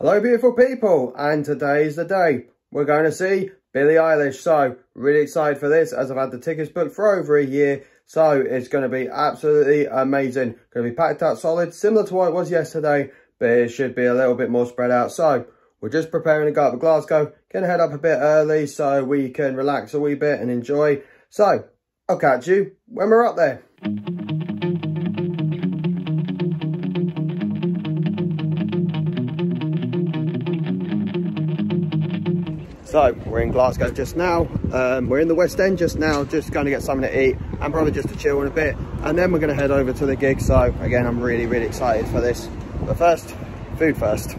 Hello beautiful people and today is the day. We're going to see Billie Eilish so really excited for this as I've had the tickets booked for over a year so it's going to be absolutely amazing. Going to be packed out solid similar to what it was yesterday but it should be a little bit more spread out. So we're just preparing to go up to Glasgow gonna head up a bit early so we can relax a wee bit and enjoy. So I'll catch you when we're up there So we're in Glasgow just now. Um, we're in the West End just now, just going to get something to eat and probably just to chill in a bit. And then we're going to head over to the gig. So again, I'm really, really excited for this. But first, food first.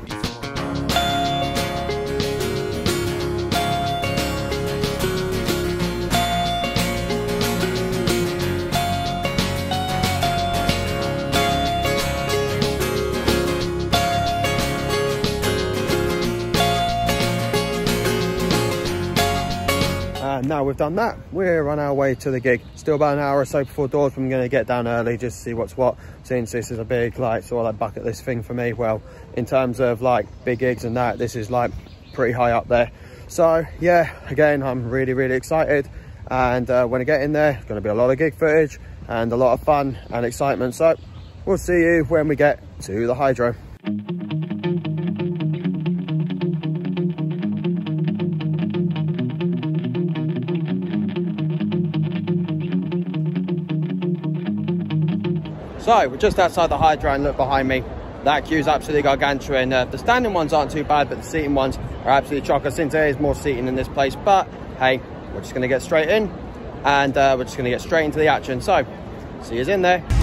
Now we've done that, we're on our way to the gig. Still about an hour or so before doors, I'm going to get down early just to see what's what. Since this is a big, like, sort of like bucket list thing for me. Well, in terms of like big gigs and that, this is like pretty high up there. So yeah, again, I'm really, really excited. And uh, when I get in there, it's going to be a lot of gig footage and a lot of fun and excitement. So we'll see you when we get to the Hydro. So we're just outside the Hydro and look behind me. That queue's absolutely gargantuan. Uh, the standing ones aren't too bad, but the seating ones are absolutely chocker since there is more seating in this place. But hey, we're just going to get straight in and uh, we're just going to get straight into the action. So see you in there.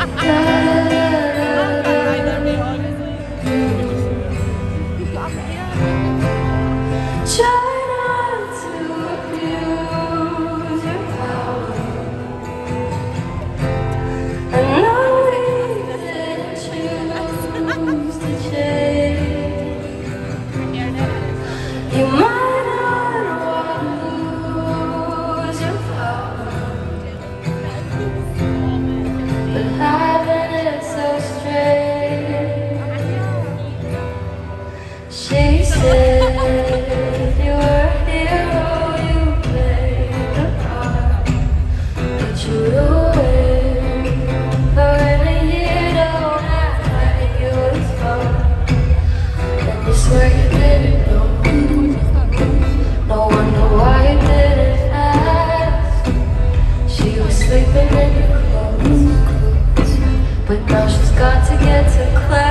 Yeah. But now she's got to get to class.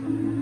To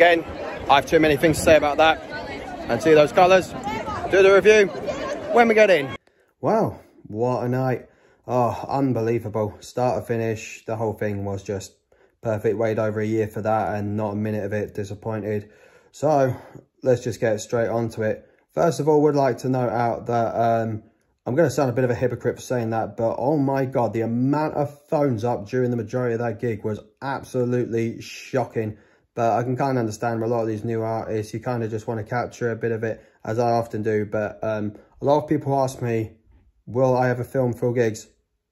Again, I have too many things to say about that. And see those colours. Do the review when we get in. Wow, what a night. Oh, unbelievable. Start to finish, the whole thing was just perfect. Waited over a year for that and not a minute of it disappointed. So, let's just get straight onto it. First of all, would like to note out that um, I'm going to sound a bit of a hypocrite for saying that, but oh my God, the amount of phones up during the majority of that gig was absolutely shocking. But I can kind of understand a lot of these new artists, you kind of just want to capture a bit of it, as I often do. But um, a lot of people ask me, will I ever film full gigs?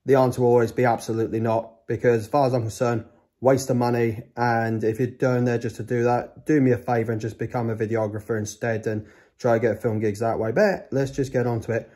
The answer will always be absolutely not, because as far as I'm concerned, waste of money. And if you're doing there just to do that, do me a favour and just become a videographer instead and try to get film gigs that way. But let's just get onto it.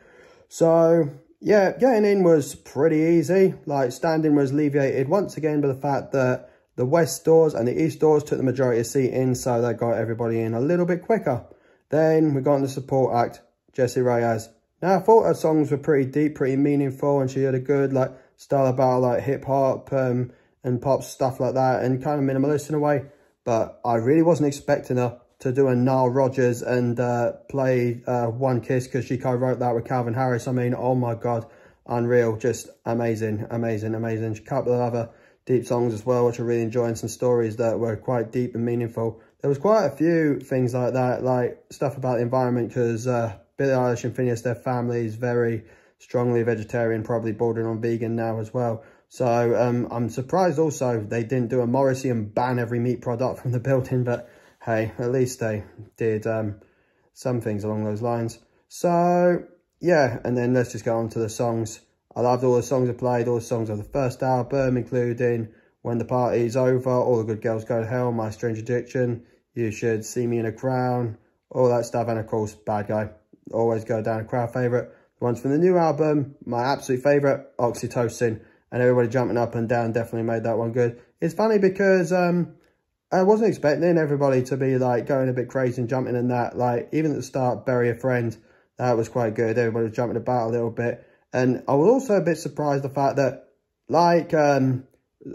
So yeah, getting in was pretty easy. Like standing was alleviated once again by the fact that the west doors and the east doors took the majority of seat in, so they got everybody in a little bit quicker. Then we got on the support act, Jessie Reyez. Now I thought her songs were pretty deep, pretty meaningful, and she had a good like style about like hip hop um, and pop stuff like that, and kind of minimalist in a way. But I really wasn't expecting her to do a Nile Rodgers and uh, play uh, One Kiss because she co-wrote that with Calvin Harris. I mean, oh my God, unreal, just amazing, amazing, amazing. A couple of other deep songs as well, which I really enjoyed, some stories that were quite deep and meaningful. There was quite a few things like that, like stuff about the environment, because uh, Billie Eilish and Finneas, their family is very strongly vegetarian, probably bordering on vegan now as well. So um, I'm surprised also they didn't do a Morrissey and ban every meat product from the building, but hey, at least they did um, some things along those lines. So yeah, and then let's just go on to the songs. I loved all the songs I played, all the songs of the first album, including When the Party's Over, All the Good Girls Go to Hell, My Strange Addiction, You Should See Me in a Crown, all that stuff, and of course, Bad Guy. Always go down a crowd favourite. The ones from the new album, my absolute favourite, Oxytocin, and everybody jumping up and down definitely made that one good. It's funny because um, I wasn't expecting everybody to be like going a bit crazy and jumping in that. Like even at the start, Bury a Friend, that was quite good. Everybody was jumping about a little bit. And I was also a bit surprised the fact that like, um,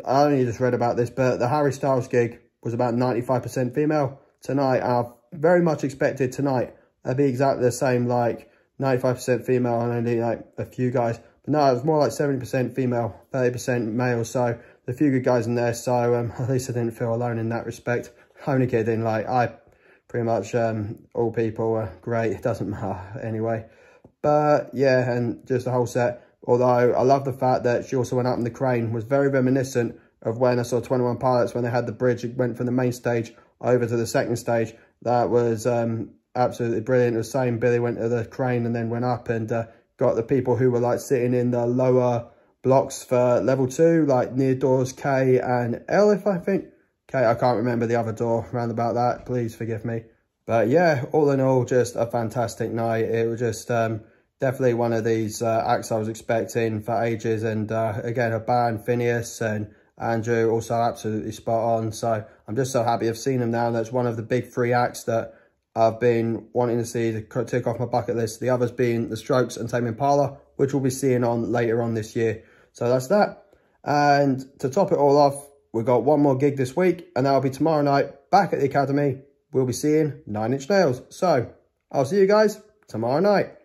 I only just read about this, but the Harry Styles gig was about 95% female tonight. I very much expected tonight it'd be exactly the same, like 95% female and only like a few guys. But no, it was more like 70% female, 30% male. So a few good guys in there. So um, at least I didn't feel alone in that respect. Only kidding, like I pretty much um, all people are great. It doesn't matter anyway. But yeah, and just the whole set. Although I love the fact that she also went up in the crane, was very reminiscent of when I saw 21 Pilots when they had the bridge, it went from the main stage over to the second stage. That was um, absolutely brilliant. It was saying Billie went to the crane and then went up and uh, got the people who were like sitting in the lower blocks for level two, like near doors K and L, if I think. K, I can't remember the other door around about that. Please forgive me. But yeah, all in all, just a fantastic night. It was just um, definitely one of these uh, acts I was expecting for ages. And uh, again, a band, Finneas and Andrew, also absolutely spot on. So I'm just so happy I've seen them now. That's one of the big three acts that I've been wanting to see to tick off my bucket list. The others being The Strokes and Tame Impala, which we'll be seeing on later on this year. So that's that. And to top it all off, we've got one more gig this week, and that'll be tomorrow night back at the Academy we'll be seeing Nine Inch Nails. So, I'll see you guys tomorrow night.